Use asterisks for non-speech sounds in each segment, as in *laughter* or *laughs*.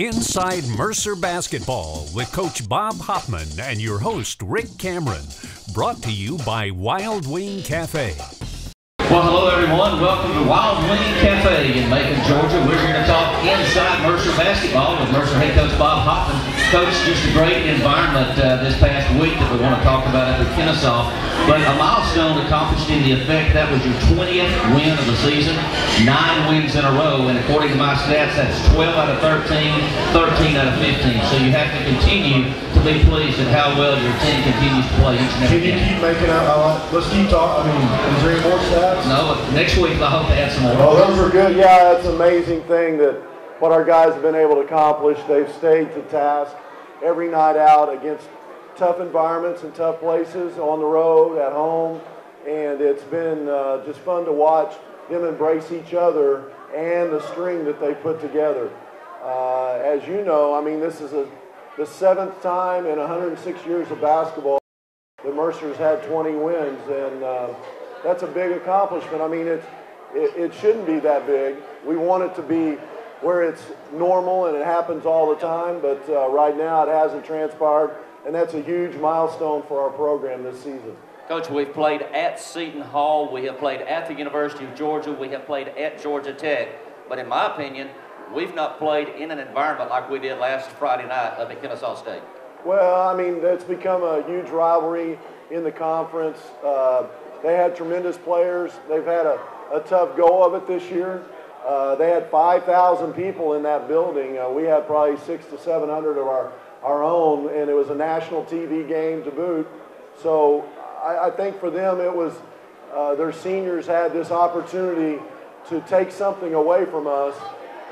Inside Mercer Basketball with Coach Bob Hoffman and your host, Rick Cameron. Brought to you by Wild Wing Cafe. Well, hello everyone. Welcome to Wild Wing Cafe in Macon, Georgia. We're here to talk inside Mercer basketball with Mercer head coach Bob Hoffman. Coach, just a great environment uh, this past week that we want to talk about at the Kennesaw. But a milestone accomplished in the effect that was your 20th win of the season, nine wins in a row, and according to my stats, that's 12 out of 13, 13 out of 15. So you have to continue to be pleased at how well your team continues to play each and every Can you keep making out? Uh, let's keep talking. I mean, is there any more stats? No, but next week I hope to add some more. Oh, those are good. Yeah, that's an amazing thing that what our guys have been able to accomplish. They've stayed to task every night out against tough environments and tough places on the road, at home, and it's been uh, just fun to watch them embrace each other and the string that they put together. Uh, as you know, I mean, this is a, the seventh time in 106 years of basketball the Mercer's had 20 wins, and uh, that's a big accomplishment. I mean, it, it, it shouldn't be that big. We want it to be where it's normal and it happens all the time, but uh, right now it hasn't transpired, and that's a huge milestone for our program this season. Coach, we've played at Seton Hall, we have played at the University of Georgia, we have played at Georgia Tech. But in my opinion, we've not played in an environment like we did last Friday night up at Kennesaw State. Well, I mean, it's become a huge rivalry in the conference. Uh, they had tremendous players. They've had a, a tough go of it this year. Uh, they had 5,000 people in that building. Uh, we had probably six to 700 of our, our own, and it was a national TV game to boot. So I, I think for them, it was uh, their seniors had this opportunity to take something away from us,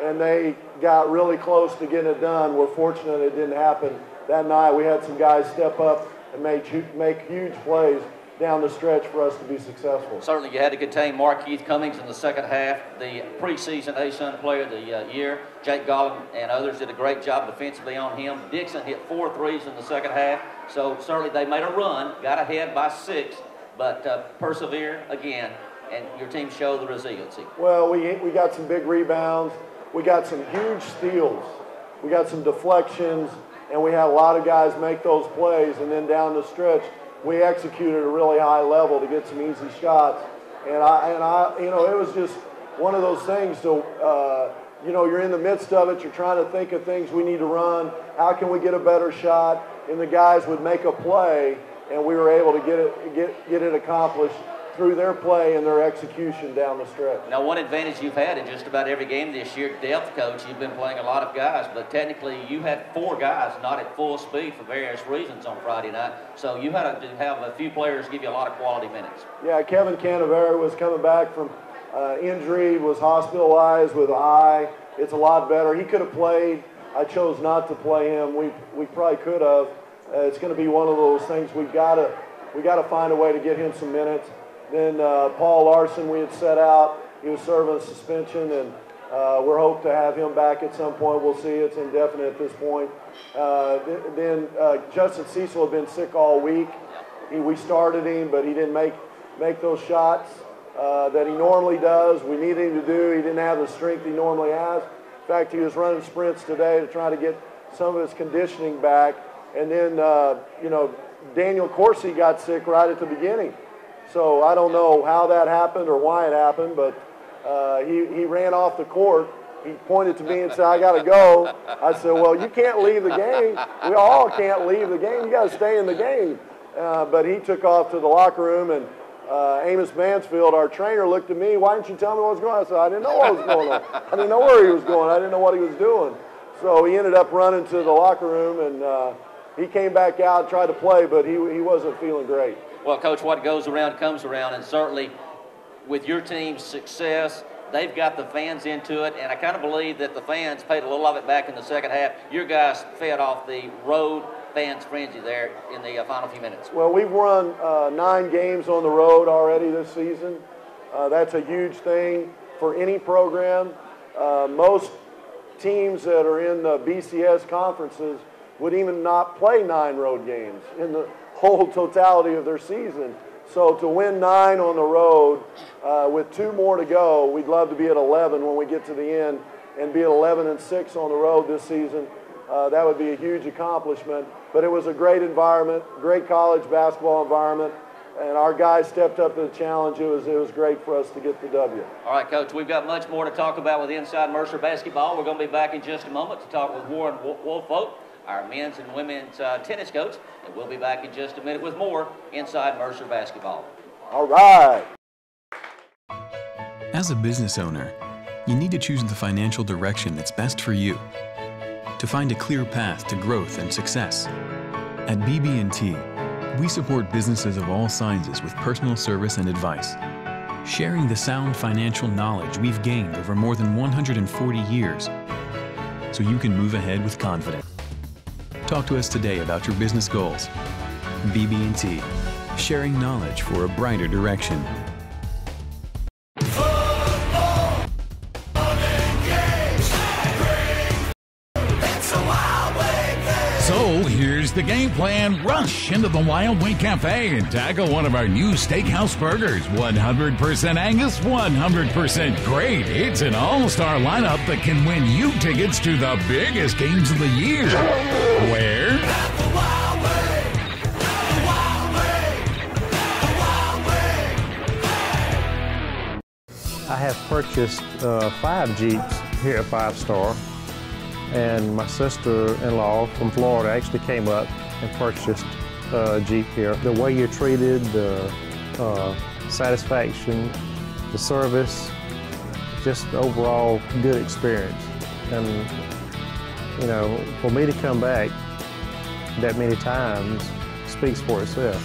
and they got really close to getting it done. We're fortunate it didn't happen that night. We had some guys step up and make, make huge plays down the stretch for us to be successful. Certainly, you had to contain Markeith Cummings in the second half. The preseason ASUN player of the uh, year, Jake Gollon, and others did a great job defensively on him. Dixon hit four threes in the second half. So certainly they made a run, got ahead by six, but uh, persevere again, and your team showed the resiliency. Well, we, we got some big rebounds. We got some huge steals. We got some deflections, and we had a lot of guys make those plays. And then down the stretch, we executed at a really high level to get some easy shots. And I, and I, you know, it was just one of those things. To, uh, you know, you're in the midst of it. You're trying to think of things we need to run. How can we get a better shot? And the guys would make a play, and we were able to get it, get, get it accomplished through their play and their execution down the stretch. Now, one advantage you've had in just about every game this year, depth coach, you've been playing a lot of guys, but technically you had four guys not at full speed for various reasons on Friday night. So you had to have a few players give you a lot of quality minutes. Yeah, Kevin Canevari was coming back from uh, injury, was hospitalized with eye. It's a lot better. He could have played. I chose not to play him. We, we probably could have. Uh, it's going to be one of those things we've got to we got to find a way to get him some minutes. Then uh, Paul Larson, we had set out. He was serving a suspension, and uh, we're hoping to have him back at some point. We'll see. It's indefinite at this point. Uh, th- then uh, Justin Cecil had been sick all week. He, we started him, but he didn't make make those shots uh, that he normally does. We needed him to do. He didn't have the strength he normally has. In fact, he was running sprints today to try to get some of his conditioning back. And then, uh, you know, Daniel Coursey got sick right at the beginning. So I don't know how that happened or why it happened, but uh, he, he ran off the court. He pointed to me and said, I got to go. I said, Well, you can't leave the game. We all can't leave the game. You got to stay in the game. Uh, but he took off to the locker room, and uh, Amos Mansfield, our trainer, looked at me. Why didn't you tell me what was going on? I said, I didn't know what was going on. I didn't know where he was going. I didn't know what he was doing. So he ended up running to the locker room, and uh, he came back out, tried to play, but he, he wasn't feeling great. Well, Coach, what goes around comes around, and certainly with your team's success, they've got the fans into it, and I kind of believe that the fans paid a little of it back in the second half. Your guys fed off the road fans' frenzy there in the uh, final few minutes. Well, we've run uh, nine games on the road already this season. Uh, that's a huge thing for any program. Uh, most teams that are in the BCS conferences would even not play nine road games in the whole totality of their season. So to win nine on the road uh, with two more to go, we'd love to be at 11 when we get to the end and be at 11 and 6 on the road this season. Uh, that would be a huge accomplishment. But it was a great environment, great college basketball environment, and our guys stepped up to the challenge. It was, it was great for us to get the W. All right, Coach, we've got much more to talk about with Inside Mercer Basketball. We're going to be back in just a moment to talk with Warren Woolfolk, our men's and women's uh, tennis coach, and we'll be back in just a minute with more Inside Mercer Basketball. All right. As a business owner, you need to choose the financial direction that's best for you to find a clear path to growth and success. At BB&T, we support businesses of all sizes with personal service and advice, sharing the sound financial knowledge we've gained over more than 140 years so you can move ahead with confidence. Talk to us today about your business goals. BB&T, sharing knowledge for a brighter direction. The game plan, rush into the Wild Wing Cafe and tackle one of our new steakhouse burgers. 100% Angus, 100% great. It's an all star lineup that can win you tickets to the biggest games of the year. Where? I have purchased uh, five Jeeps here at Five Star and my sister-in-law from Florida actually came up and purchased a Jeep here. The way you're treated, the uh, satisfaction, the service, just overall good experience. And, you know, for me to come back that many times speaks for itself.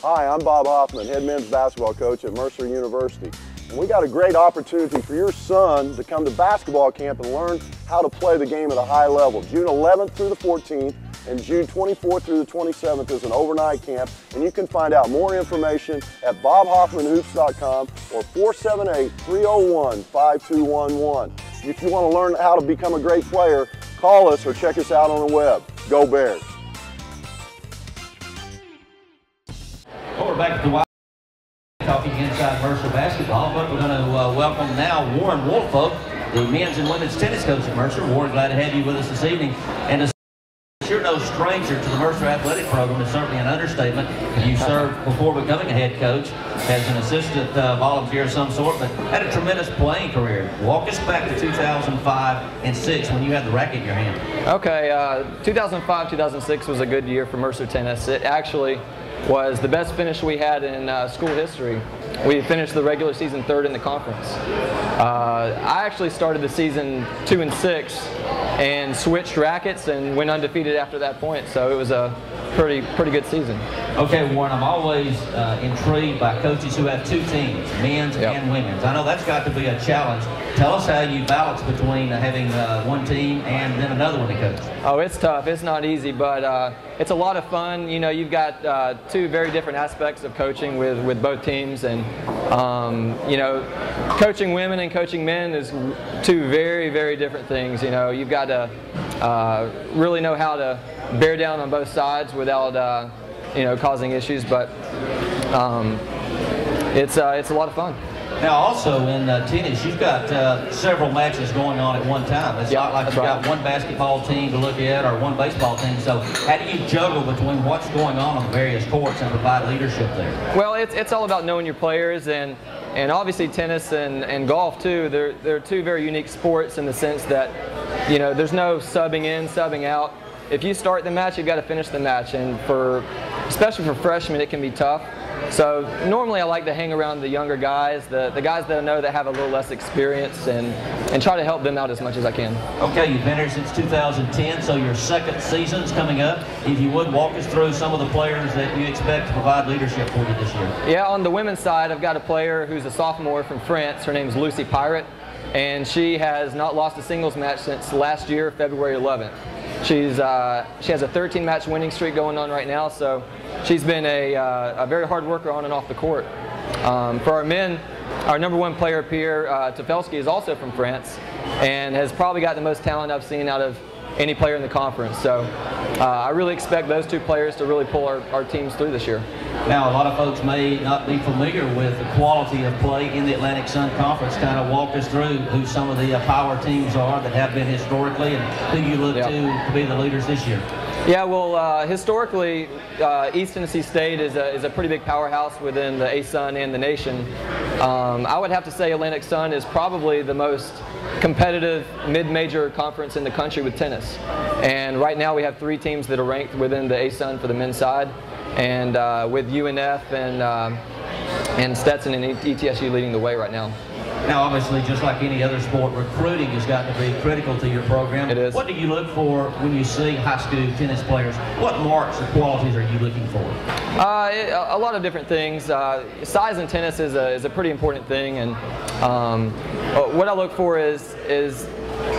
Hi, I'm Bob Hoffman, head men's basketball coach at Mercer University. And we got a great opportunity for your son to come to basketball camp and learn how to play the game at a high level. June 11th through the 14th and June 24th through the 27th is an overnight camp. And you can find out more information at bobhoffmanhoops.com or 478-301-5211. If you want to learn how to become a great player, call us or check us out on the web. Go Bears. Well, we're back at the inside Mercer basketball, but we're going to uh, welcome now Warren Woolfolk, the men's and women's tennis coach at Mercer. Warren, glad to have you with us this evening. And you're no stranger to the Mercer Athletic Program is certainly an understatement. You *laughs* served before becoming a head coach as an assistant uh, volunteer of some sort, but had a tremendous playing career. Walk us back to 2005 and 6 when you had the racket in your hand. Okay, uh, 2005, 2006 was a good year for Mercer Tennis. It actually was the best finish we had in uh, school history. We finished the regular season third in the conference. Uh, I actually started the season two and six and switched rackets and went undefeated after that point. So it was a pretty pretty good season. Okay, Warren, I'm always uh, intrigued by coaches who have two teams, men's yep. and women's. I know that's got to be a challenge. Tell us how you balance between uh, having uh, one team and then another one to coach. Oh, it's tough. It's not easy, but uh, it's a lot of fun. You know, you've got uh, two very different aspects of coaching with, with both teams, and um, you know, coaching women and coaching men is two very very different things. You know, you've got to really know how to bear down on both sides without you know, causing issues. But um, it's uh, it's a lot of fun. Now, also in uh, tennis, you've got uh, several matches going on at one time. It's not like you've right. got one basketball team to look at or one baseball team. So, how do you juggle between what's going on on the various courts and provide leadership there? Well, it's, it's all about knowing your players and and obviously tennis and, and golf too. They're they're two very unique sports in the sense that you know there's no subbing in, subbing out. If you start the match, you've got to finish the match, and for especially for freshmen, it can be tough. So normally I like to hang around the younger guys, the, the guys that I know that have a little less experience and, and try to help them out as much as I can. Okay, you've been here since 2010, so your second season's coming up. If you would, walk us through some of the players that you expect to provide leadership for you this year. Yeah, on the women's side, I've got a player who's a sophomore from France. Her name's Lucy Pirate, and she has not lost a singles match since last year, February 11th. She's, uh, she has a 13 match winning streak going on right now, so she's been a, uh, a very hard worker on and off the court. Um, for our men, our number one player, Pierre uh, Tefelsky, is also from France and has probably got the most talent I've seen out of any player in the conference. So uh, I really expect those two players to really pull our, our teams through this year. Now, a lot of folks may not be familiar with the quality of play in the Atlantic Sun Conference. Kind of walk us through who some of the uh, power teams are that have been historically and who you look Yep. to to be the leaders this year. Yeah, well, uh, historically, uh, East Tennessee State is a, is a pretty big powerhouse within the ASUN and the nation. Um, I would have to say Atlantic Sun is probably the most competitive mid-major conference in the country with tennis. And right now we have three teams that are ranked within the ASUN for the men's side. And uh, with UNF and, um, and Stetson and ETSU leading the way right now. Now, obviously, just like any other sport, recruiting has got to be critical to your program. It is. What do you look for when you see high school tennis players? What marks or qualities are you looking for? Uh, it- a a lot of different things. Uh, size in tennis is a, is a pretty important thing, and um, uh, what I look for is is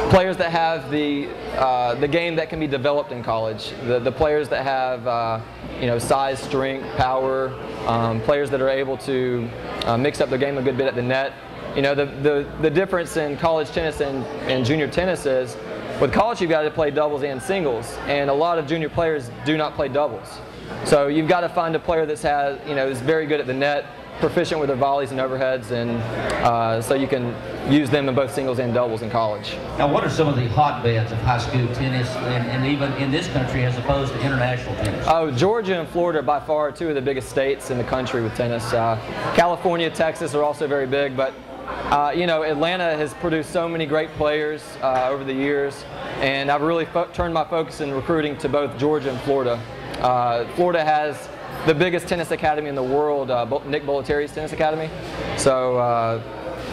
players that have the uh, the game that can be developed in college. The, the players that have uh, you know size, strength, power. Um, players that are able to uh, mix up their game a good bit at the net. You know the the, the difference in college tennis and, and junior tennis is. With college, you've got to play doubles and singles, and a lot of junior players do not play doubles. So you've got to find a player that's has, you know, is very good at the net, proficient with their volleys and overheads, and uh, so you can use them in both singles and doubles in college. Now, what are some of the hotbeds of high school tennis, and, and even in this country as opposed to international tennis? Oh, Georgia and Florida are by far two of the biggest states in the country with tennis. Uh, California, Texas are also very big, but uh, you know, Atlanta has produced so many great players uh, over the years, and I've really turned my focus in recruiting to both Georgia and Florida. Uh, Florida has the biggest tennis academy in the world, uh, Nick Bollettieri's tennis academy. So uh,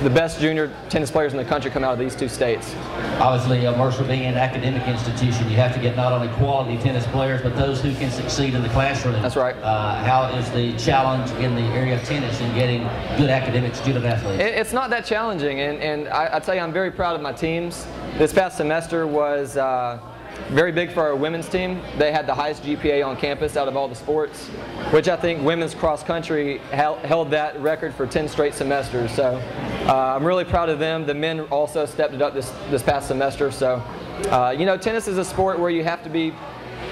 the best junior tennis players in the country come out of these two states. Obviously, uh, Mercer being an academic institution, you have to get not only quality tennis players, but those who can succeed in the classroom. That's right. Uh, how is the challenge in the area of tennis in getting good academic student athletes? It, it's not that challenging, and, and I, I tell you, I'm very proud of my teams. This past semester was uh, very big for our women's team. They had the highest GPA on campus out of all the sports, which I think women's cross country held, that record for 10 straight semesters. So uh, I'm really proud of them. The men also stepped it up this, this past semester. So, uh, you know, tennis is a sport where you have to be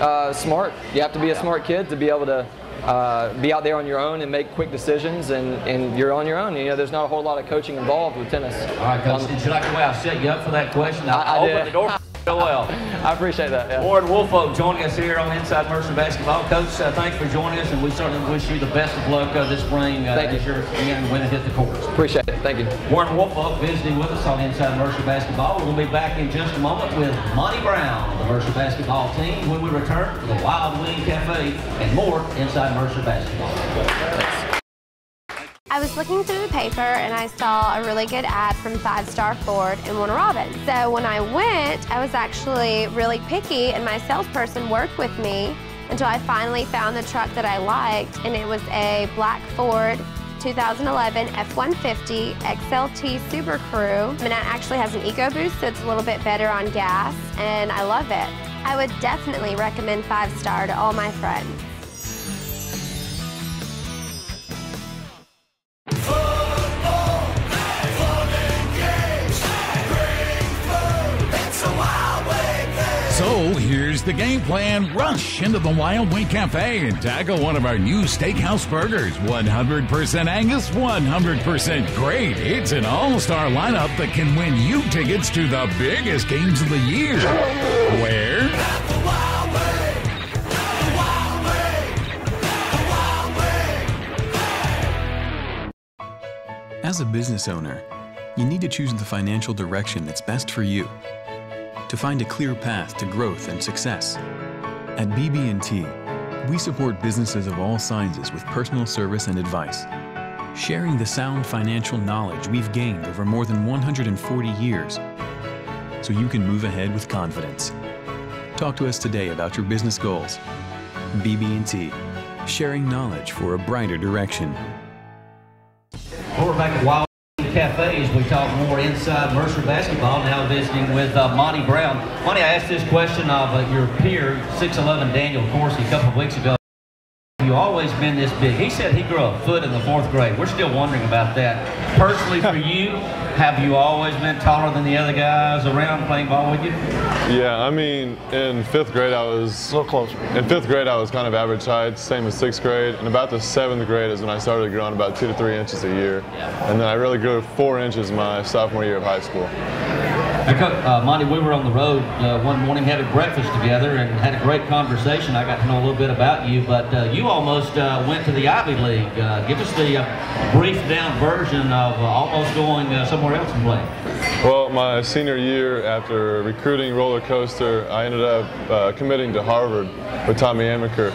uh, smart. You have to be a smart kid to be able to uh, be out there on your own and make quick decisions, and, and you're on your own. You know, there's not a whole lot of coaching involved with tennis. All right, Coach, Um, did you like the way I set you up for that question? I- I opened did. the door so well. I appreciate that. Yeah. Warren Woolfolk joining us here on Inside Mercer Basketball. Coach, uh, thanks for joining us, and we certainly wish you the best of luck uh, this spring uh, Thank you. as you're again when it hit the courts. Appreciate it. Thank you. Warren Woolfolk visiting with us on Inside Mercer Basketball. We're going to be back in just a moment with Monty Brown, the Mercer Basketball team, when we return to the Wild Wing Cafe and more Inside Mercer Basketball. I was looking through the paper and I saw a really good ad from Five Star Ford in Warner Robins. So when I went, I was actually really picky and my salesperson worked with me until I finally found the truck that I liked and it was a black Ford 2011 F-150 XLT Super Crew. And it actually has an EcoBoost so it's a little bit better on gas and I love it. I would definitely recommend Five Star to all my friends. The game plan. Rush into the Wild Wing Cafe and tackle one of our new steakhouse burgers. 100% Angus, 100% great. It's an all-star lineup that can win you tickets to the biggest games of the year. Where? As a business owner, you need to choose the financial direction that's best for you to find a clear path to growth and success. At BB&T, we support businesses of all sizes with personal service and advice, sharing the sound financial knowledge we've gained over more than 140 years so you can move ahead with confidence. Talk to us today about your business goals. BB&T, sharing knowledge for a brighter direction. Well, back at Wild Wing Cafe as we talk more inside Mercer basketball. Now visiting with uh, Monty Brown. Monty, I asked this question of uh, your peer, 6'11 Daniel Coursey, a couple of weeks ago. You always been this big? He said he grew a foot in the fourth grade. We're still wondering about that. Personally, for *laughs* you, have you always been taller than the other guys around playing ball with you? Yeah, I mean, in fifth grade, I was A little closer. in fifth grade, I was kind of average height, same as sixth grade. And about the seventh grade is when I started growing about two to three inches a year. And then I really grew four inches my sophomore year of high school. Hey, Co- Uh, Monty, we were on the road uh, one morning having breakfast together and had a great conversation. I got to know a little bit about you, but uh, you almost uh, went to the Ivy League. Uh, give us the uh, brief down version of uh, almost going uh, somewhere else and playing. Well, my senior year, after recruiting roller coaster, I ended up uh, committing to Harvard with Tommy Amaker.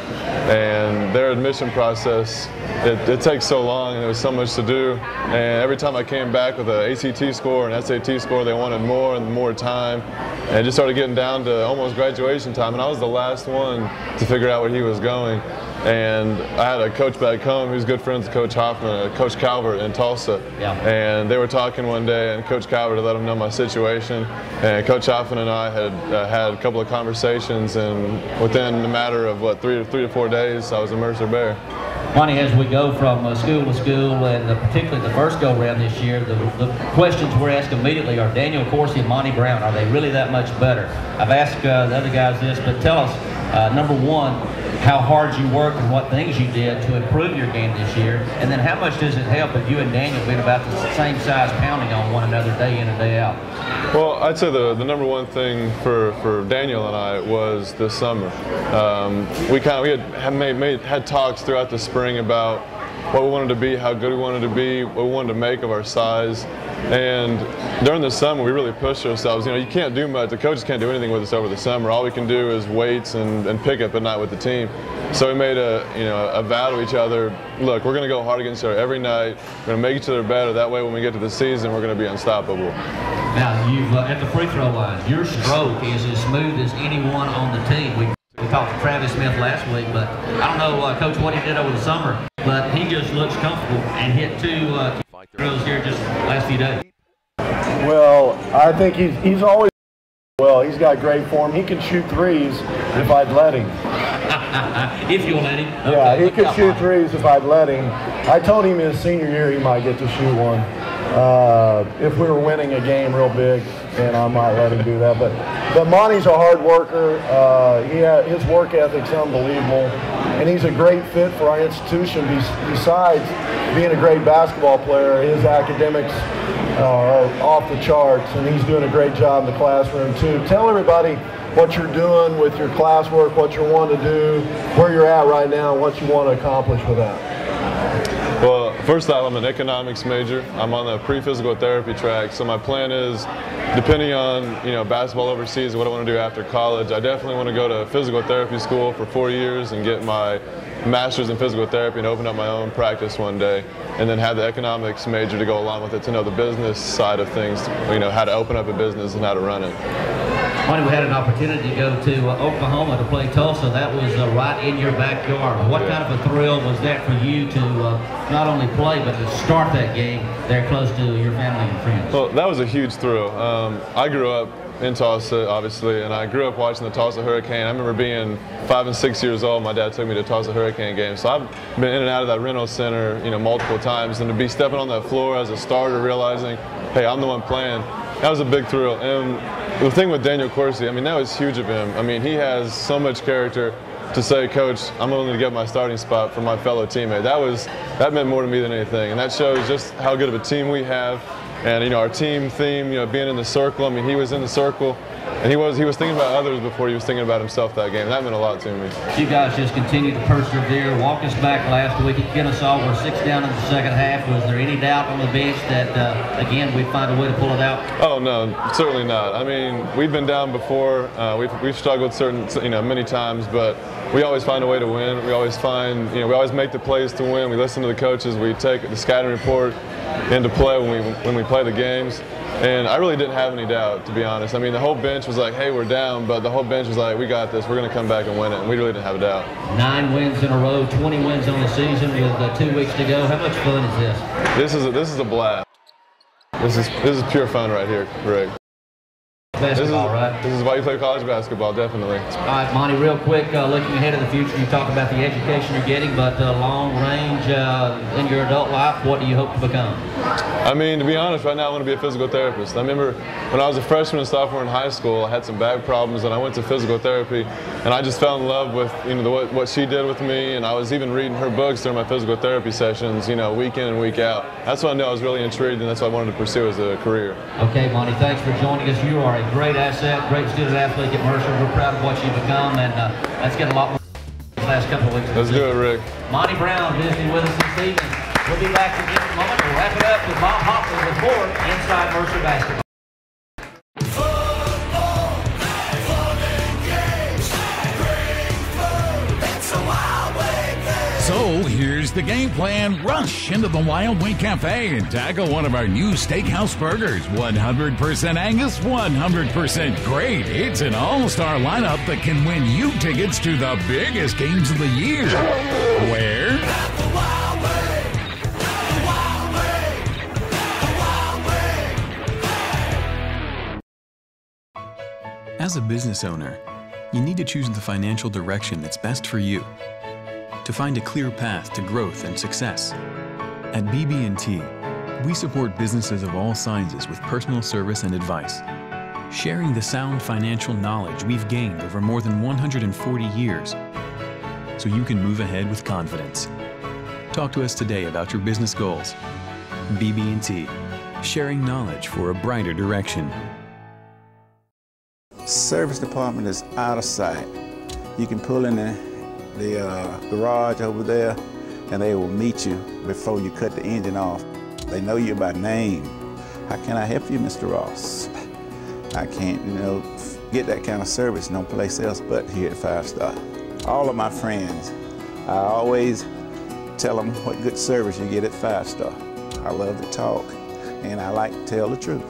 And their admission process, it, it takes so long and there was so much to do. And every time I came back with an ACT score and SAT score, they wanted more and more time. And it just started getting down to almost graduation time. And I was the last one to figure out where he was going. And I had a coach back home who's good friends with Coach Hoffman, uh, Coach Calvert in Tulsa. Yeah. And they were talking one day, and Coach Calvert let him know my situation. And Coach Hoffman and I had uh, had a couple of conversations, and within a matter of what three to three to four days, I was a Mercer Bear. Monty, as we go from uh, school to school, and uh, particularly the first go round this year, the, the questions we're asked immediately are Daniel Coursey and Monty Brown. Are they really that much better? I've asked uh, the other guys this, but tell us, uh, number one, how hard you worked and what things you did to improve your game this year, and then how much does it help if you and Daniel been about the same size pounding on one another day in and day out? Well, I'd say the, the number one thing for, for Daniel and I was this summer. Um, we kind of we had, had made, made had talks throughout the spring about what we wanted to be, how good we wanted to be, what we wanted to make of our size. And during the summer, we really pushed ourselves. You know, you can't do much. The coaches can't do anything with us over the summer. All we can do is weights and, and pick up at night with the team. So we made a you know a vow to each other. Look, we're going to go hard against each other every night. We're going to make each other better. That way, when we get to the season, we're going to be unstoppable. Now, you've uh, at the free throw line, your stroke is as smooth as anyone on the team. We, we talked to Travis Smith last week, but I don't know, uh, Coach, what he did over the summer, but he just looks comfortable and hit two uh, throws here just last few days. Well, I think he's, he's always well. He's got great form. He can shoot threes if I'd let him. *laughs* if you'll let him. Yeah, he could shoot threes if I'd let him. I told him in his senior year he might get to shoot one. Uh, if we were winning a game real big, then I might let him do that. But but Monty's a hard worker. Uh, he ha his work ethic's unbelievable, and he's a great fit for our institution. Bes- Besides being a great basketball player, his academics are off the charts, and he's doing a great job in the classroom too. Tell everybody what you're doing with your classwork, what you're wanting to do, where you're at right now, and what you want to accomplish with that. Well, first off, I'm an economics major. I'm on the pre-physical therapy track. So my plan is, depending on you know basketball overseas, what I want to do after college, I definitely want to go to physical therapy school for four years and get my master's in physical therapy and open up my own practice one day, and then have the economics major to go along with it to know the business side of things. You know how to open up a business and how to run it. Monty, we had an opportunity to go to uh, Oklahoma to play Tulsa. That was uh, right in your backyard. What kind of a thrill was that for you to uh, not only play, but to start that game there close to your family and friends? Well, that was a huge thrill. Um, I grew up in Tulsa, obviously, and I grew up watching the Tulsa Hurricane. I remember being five and six years old. My dad took me to Tulsa Hurricane games, so I've been in and out of that Reynolds Center, you know, multiple times. And to be stepping on that floor as a starter, realizing, hey, I'm the one playing, that was a big thrill. And the thing with Daniel Coursey, I mean, that was huge of him. I mean, he has so much character to say, Coach, I'm willing to get my starting spot for my fellow teammate. That was that meant more to me than anything, and that shows just how good of a team we have. And you know, our team theme, you know, being in the circle. I mean, he was in the circle, and he was he was thinking about others before he was thinking about himself that game. That meant a lot to me. You guys just continue to persevere. Walk us back last week at Kennesaw. We're six down in the second half. Was there any doubt on the bench that, uh, again, we'd find a way to pull it out? Oh no, certainly not. I mean, we've been down before. Uh, we've we've struggled certain, you know, many times, but we always find a way to win. We always find, you know, we always make the plays to win. We listen to the coaches. We take the scouting report into play when we when we play the games. And I really didn't have any doubt, to be honest. I mean, the whole bench was like, "Hey, we're down," but the whole bench was like, "We got this. We're going to come back and win it." And we really didn't have a doubt. Nine wins in a row, 20 wins on the season with uh, two weeks to go. How much fun is this? This is a, this is a blast. This is this is pure fun right here, Rick. Basketball, this is, right? This is why you play college basketball, definitely. All right, Monty, real quick, uh, looking ahead of the future, you talk about the education you're getting, but uh, long range uh, in your adult life, what do you hope to become? I mean, to be honest, right now I want to be a physical therapist. I remember when I was a freshman and sophomore in high school, I had some back problems, and I went to physical therapy, and I just fell in love with you know the, what, what she did with me, and I was even reading her books during my physical therapy sessions, you know, week in and week out. That's when I knew I was really intrigued, and that's what I wanted to pursue as a career. Okay, Monty, thanks for joining us. You are a great asset, great student athlete at Mercer. We're proud of what you've become, and uh, let's get a lot more last couple of weeks. Let's do it, Rick. Monty Brown visiting with us this evening. We'll be back in just a moment. We'll wrap it up with Bob Hoffman with more Inside Mercer Basketball. Here's the game plan. Rush into the Wild Wing Cafe and tackle one of our new steakhouse burgers. 100% Angus, 100% great. It's an all-star lineup that can win you tickets to the biggest games of the year. Where? As a business owner, you need to choose the financial direction that's best for you to find a clear path to growth and success. At BB&T, we support businesses of all sizes with personal service and advice, sharing the sound financial knowledge we've gained over more than 140 years so you can move ahead with confidence. Talk to us today about your business goals. BB&T, sharing knowledge for a brighter direction. Service department is out of sight. You can pull in the, the uh, garage over there and they will meet you before you cut the engine off. They know you by name. How can I help you, Mr. Ross? I can't, you know, get that kind of service no place else but here at Five Star. All of my friends, I always tell them what good service you get at Five Star. I love to talk and I like to tell the truth.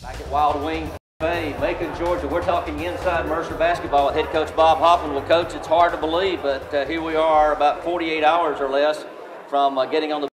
Back at Wild Wing Cafe, Macon, Georgia. We're talking inside Mercer basketball with head coach Bob Hoffman. Well, coach, it's hard to believe, but uh, here we are about 48 hours or less from uh, getting on the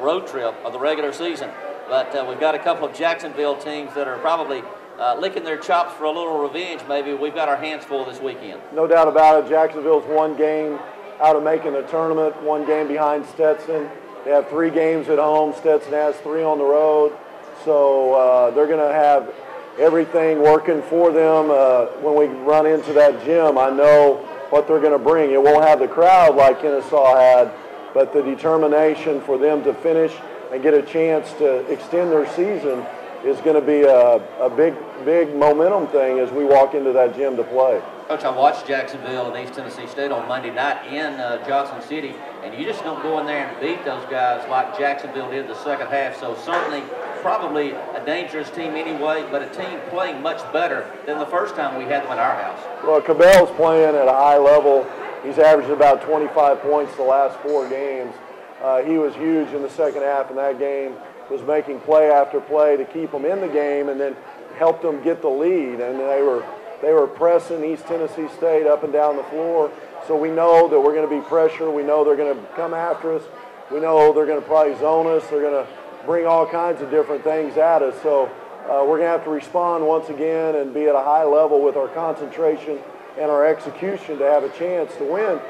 road trip of the regular season. But uh, we've got a couple of Jacksonville teams that are probably uh, licking their chops for a little revenge, maybe. We've got our hands full this weekend. No doubt about it. Jacksonville's one game out of making the tournament, one game behind Stetson. They have three games at home. Stetson has three on the road. So uh, they're going to have everything working for them. Uh, when we run into that gym, I know what they're going to bring. It won't have the crowd like Kennesaw had, but the determination for them to finish and get a chance to extend their season is going to be a, a big, big momentum thing as we walk into that gym to play. Coach, I watched Jacksonville and East Tennessee State on Monday night in uh, Johnson City, and you just don't go in there and beat those guys like Jacksonville did the second half. So certainly, probably a dangerous team anyway, but a team playing much better than the first time we had them at our house. Well, Cabell's playing at a high level. He's averaged about 25 points the last four games. Uh, he was huge in the second half in that game, was making play after play to keep them in the game and then helped them get the lead. And they were they were pressing East Tennessee State up and down the floor. So we know that we're going to be pressure. We know they're going to come after us. We know they're going to probably zone us. They're going to bring all kinds of different things at us. So uh, we're going to have to respond once again and be at a high level with our concentration and our execution to have a chance to win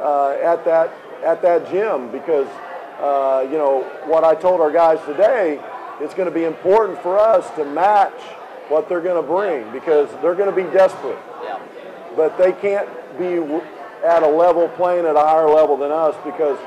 uh, at that at that gym because uh, you know what I told our guys today. It's going to be important for us to match what they're going to bring because they're going to be desperate. But they can't be at a level playing at a higher level than us because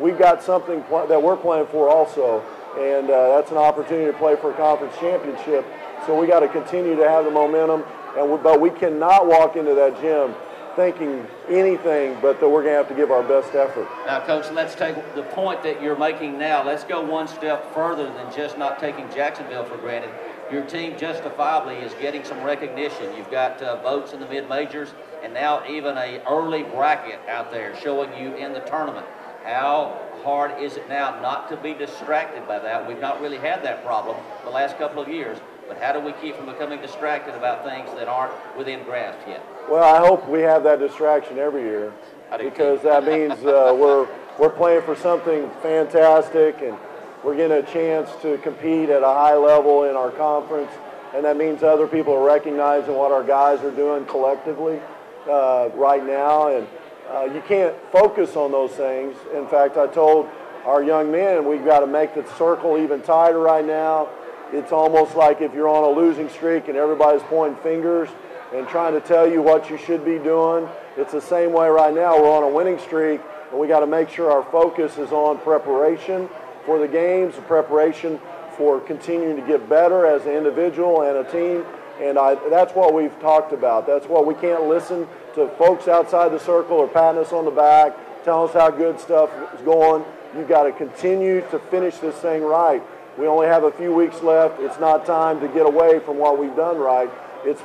we've got something that we're playing for also, and uh, that's an opportunity to play for a conference championship. So we got to continue to have the momentum, and we, but we cannot walk into that gym thinking anything but that we're going to have to give our best effort. Now, Coach, let's take the point that you're making now. Let's go one step further than just not taking Jacksonville for granted. Your team justifiably is getting some recognition. You've got uh, votes in the mid-majors and now even a early bracket out there showing you in the tournament. How hard is it now not to be distracted by that? We've not really had that problem the last couple of years, but how do we keep from becoming distracted about things that aren't within grasp yet? Well, I hope we have that distraction every year because that means uh, we're we're playing for something fantastic, and we're getting a chance to compete at a high level in our conference, and that means other people are recognizing what our guys are doing collectively uh, right now, and uh, you can't focus on those things. In fact, I told our young men we've got to make the circle even tighter right now. It's almost like if you're on a losing streak and everybody's pointing fingers and trying to tell you what you should be doing. It's the same way right now. We're on a winning streak, and we got to make sure our focus is on preparation for the games, preparation for continuing to get better as an individual and a team. And I, that's what we've talked about. That's what we can't listen to folks outside the circle or patting us on the back, telling us how good stuff is going. You've got to continue to finish this thing right. We only have a few weeks left. It's not time to get away from what we've done right. It's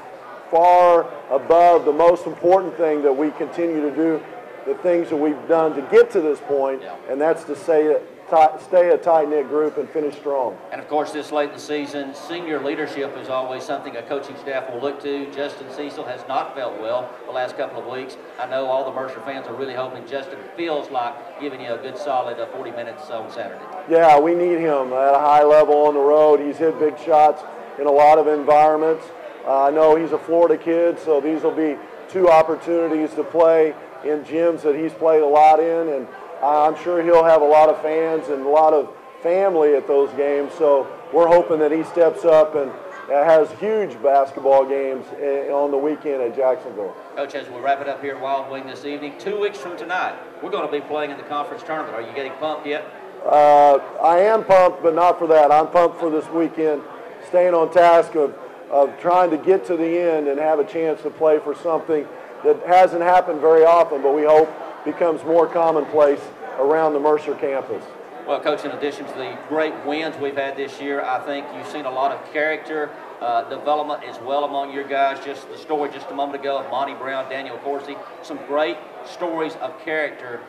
far above the most important thing that we continue to do, the things that we've done to get to this point, and that's to say stay a tight-knit group and finish strong. And of course, this late in the season, senior leadership is always something a coaching staff will look to. Justin Cecil has not felt well the last couple of weeks. I know all the Mercer fans are really hoping Justin feels like giving you a good solid uh, 40 minutes on Saturday. Yeah, we need him at a high level on the road. He's hit big shots in a lot of environments. Uh, I know he's a Florida kid, so these will be two opportunities to play in gyms that he's played a lot in, and I'm sure he'll have a lot of fans and a lot of family at those games. So we're hoping that he steps up and has huge basketball games eh, on the weekend at Jacksonville. Coach, as we wrap it up here at Wild Wing this evening, two weeks from tonight, we're going to be playing in the conference tournament. Are you getting pumped yet? Uh, I am pumped, but not for that. I'm pumped for this weekend, staying on task of of trying to get to the end and have a chance to play for something that hasn't happened very often, but we hope becomes more commonplace around the Mercer campus. Well, Coach, in addition to the great wins we've had this year, I think you've seen a lot of character uh, development as well among your guys. Just the story just a moment ago of Monty Brown, Daniel Coursey, some great stories of character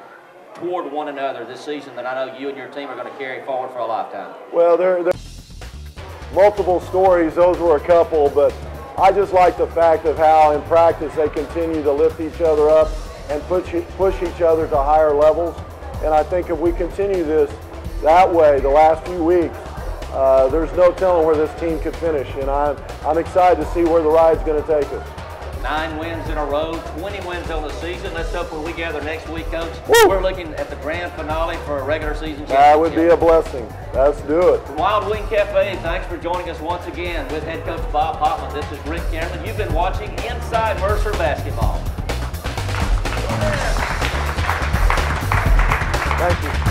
toward one another this season that I know you and your team are going to carry forward for a lifetime. Well, they're, they're multiple stories. Those were a couple, but I just like the fact of how in practice they continue to lift each other up and push, push each other to higher levels. And I think if we continue this that way the last few weeks, uh, there's no telling where this team could finish. And I'm, I'm excited to see where the ride's going to take us. Nine wins in a row, 20 wins on the season. Let's hope when we gather next week, Coach, Woo! we're looking at the grand finale for a regular season That would be a blessing. Let's do it. Wild Wing Cafe, thanks for joining us once again with head coach Bob Hoffman. This is Rick Cameron. You've been watching Inside Mercer Basketball. Thank you.